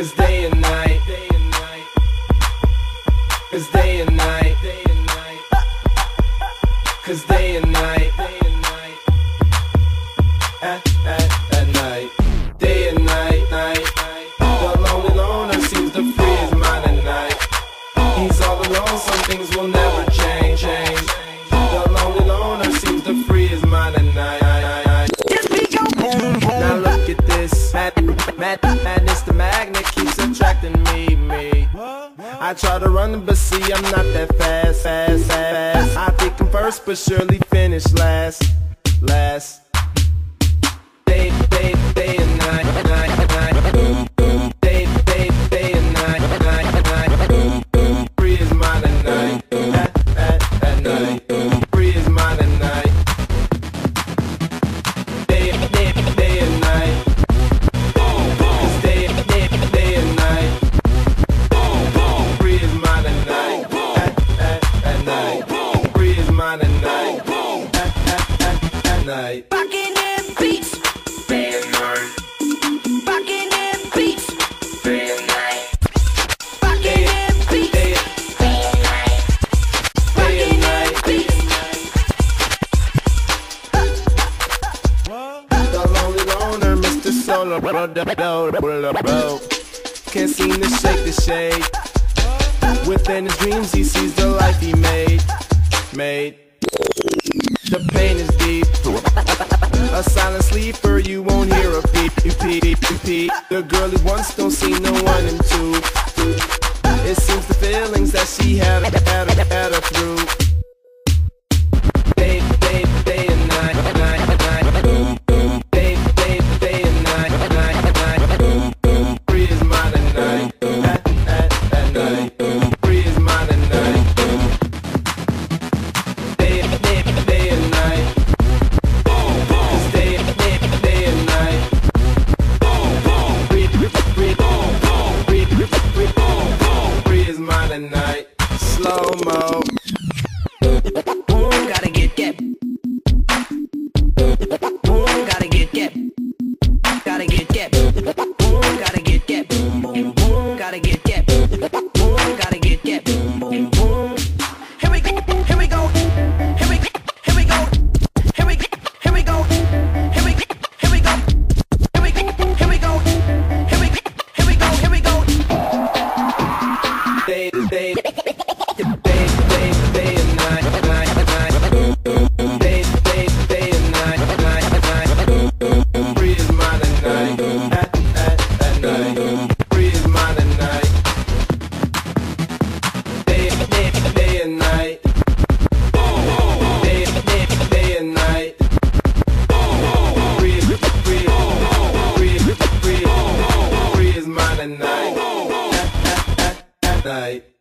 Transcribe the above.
It's day and night. It's day and night. Cause day and. Day and night. At, at, at night. Day and night. Night. The lonely loner seems to free his mind at night. He's all alone, some things will never I try to run, but see I'm not that fast, fast, fast. I think I'm first, but surely finish last, last. Day, day, night. Rockin' them beats, Day and night. rockin' them Day and night. rockin' them Day, day and night. The lonely loner, Mr. Solo, can't seem to shake the shade. Within his dreams, he sees the life he made, made. The pain is deep. A silent sleeper, you won't hear a beep, beep, beep, beep, beep, beep. The girl who once don't see no one in two. It seems the feelings that she had night. Slow mo. At night, at, at, night.